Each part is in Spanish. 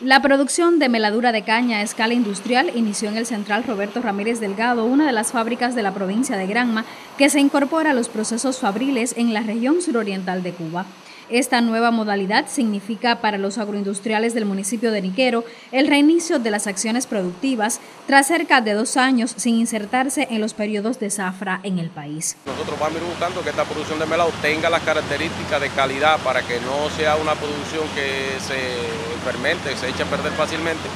La producción de meladura de caña a escala industrial inició en el Central Roberto Ramírez Delgado, una de las fábricas de la provincia de Granma, que se incorpora a los procesos fabriles en la región suroriental de Cuba. Esta nueva modalidad significa para los agroindustriales del municipio de Niquero el reinicio de las acciones productivas tras cerca de dos años sin insertarse en los periodos de zafra en el país. Nosotros vamos a ir buscando que esta producción de melado tenga las características de calidad para que no sea una producción que se fermente, se eche a perder fácilmente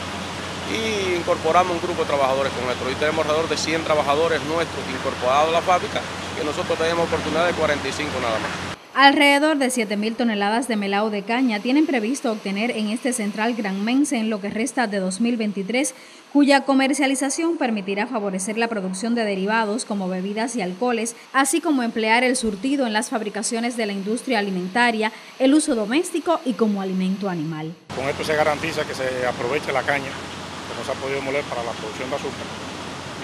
y incorporamos un grupo de trabajadores con nuestro. Hoy tenemos alrededor de 100 trabajadores nuestros incorporados a la fábrica, que nosotros tenemos oportunidad de 45 nada más. Alrededor de 7.000 toneladas de melao de caña tienen previsto obtener en este central granmense en lo que resta de 2023, cuya comercialización permitirá favorecer la producción de derivados como bebidas y alcoholes, así como emplear el surtido en las fabricaciones de la industria alimentaria, el uso doméstico y como alimento animal. Con esto se garantiza que se aproveche la caña que no se ha podido moler para la producción de azúcar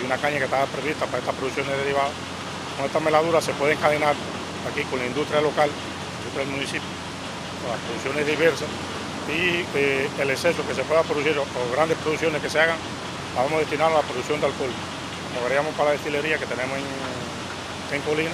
y una caña que estaba prevista para esta producción de derivados. Con esta meladura se puede encadenar aquí con la industria local, la industria del municipio, con las producciones diversas y eh, el exceso que se pueda producir o, grandes producciones que se hagan, vamos a destinar a la producción de alcohol. Como veríamos para la destilería que tenemos en, en Colina,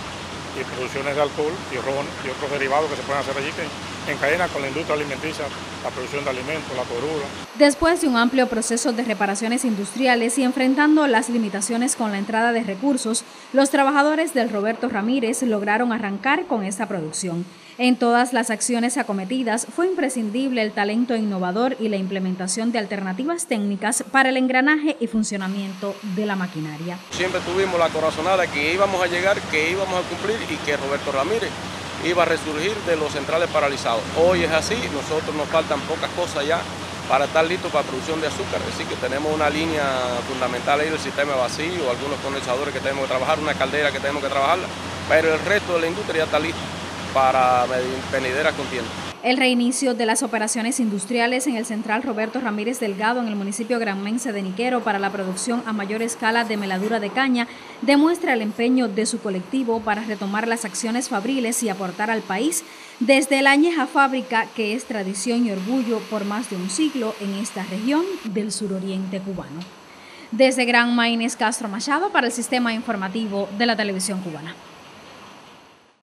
y producciones de alcohol y ron y otros derivados que se pueden hacer allí que encadena con la industria alimenticia, la producción de alimentos, la torura. Después de un amplio proceso de reparaciones industriales y enfrentando las limitaciones con la entrada de recursos, los trabajadores del Roberto Ramírez lograron arrancar con esta producción. En todas las acciones acometidas fue imprescindible el talento innovador y la implementación de alternativas técnicas para el engranaje y funcionamiento de la maquinaria. Siempre tuvimos la corazonada que íbamos a llegar, que íbamos a cumplir y que Roberto Ramírez iba a resurgir de los centrales paralizados. Hoy es así, nosotros nos faltan pocas cosas ya para estar listos para producción de azúcar, decir, que tenemos una línea fundamental ahí del sistema vacío, algunos condensadores que tenemos que trabajar, una caldera que tenemos que trabajarla, pero el resto de la industria ya está listo para venideras con El reinicio de las operaciones industriales en el central Roberto Ramírez Delgado en el municipio granmense de Niquero para la producción a mayor escala de meladura de caña demuestra el empeño de su colectivo para retomar las acciones fabriles y aportar al país desde la añeja fábrica que es tradición y orgullo por más de un siglo en esta región del suroriente cubano. Desde Gran Inés Castro Machado para el Sistema Informativo de la Televisión Cubana.